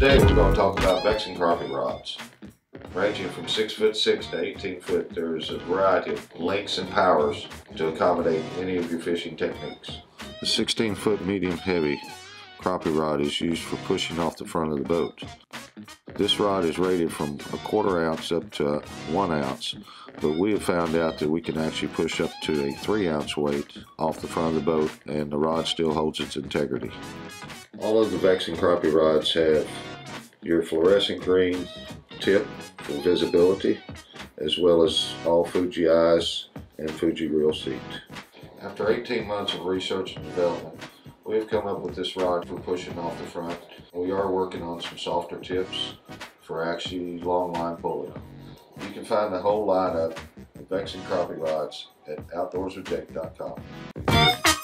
Vexan crappie rods. Ranging from 6 foot 6 to 18 foot, there's a variety of lengths and powers to accommodate any of your fishing techniques. The 16 foot medium heavy crappie rod is used for pushing off the front of the boat. This rod is rated from a quarter ounce up to one ounce, but we have found out that we can actually push up to a three ounce weight off the front of the boat and the rod still holds its integrity. All of the Vexan crappie rods have your fluorescent green tip for visibility, as well as all Fuji eyes and Fuji reel seat. After 18 months of research and development, we have come up with this rod for pushing off the front. We are working on some softer tips for actually long line pulling. You can find the whole lineup of Vexan crappie rods at outdoorswithjake.com.